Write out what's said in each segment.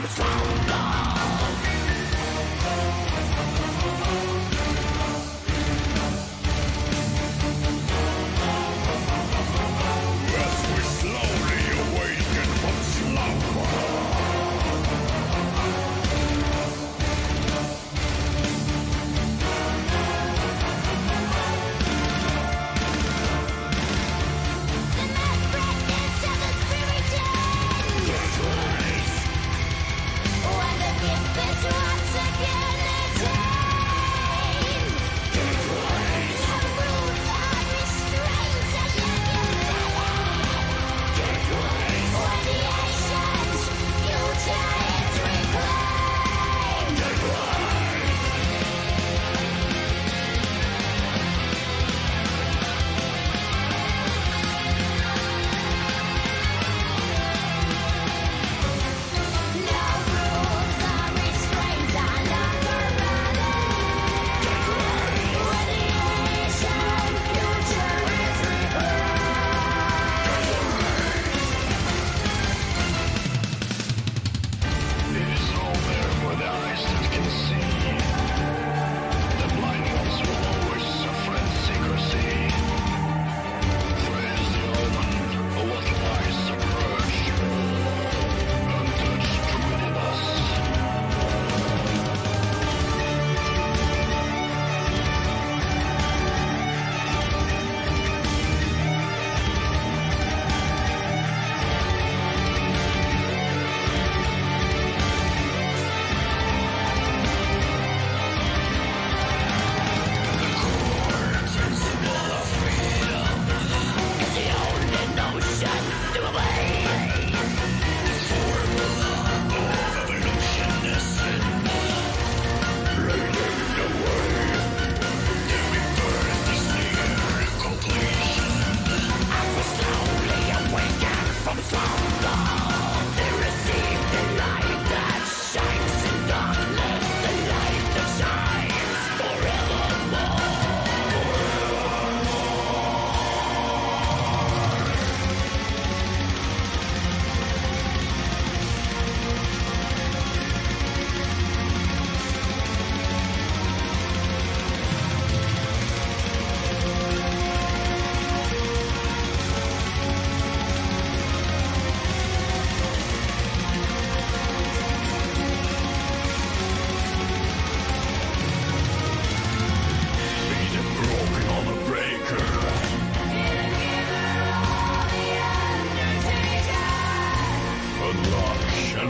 homicide.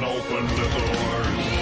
open the doors.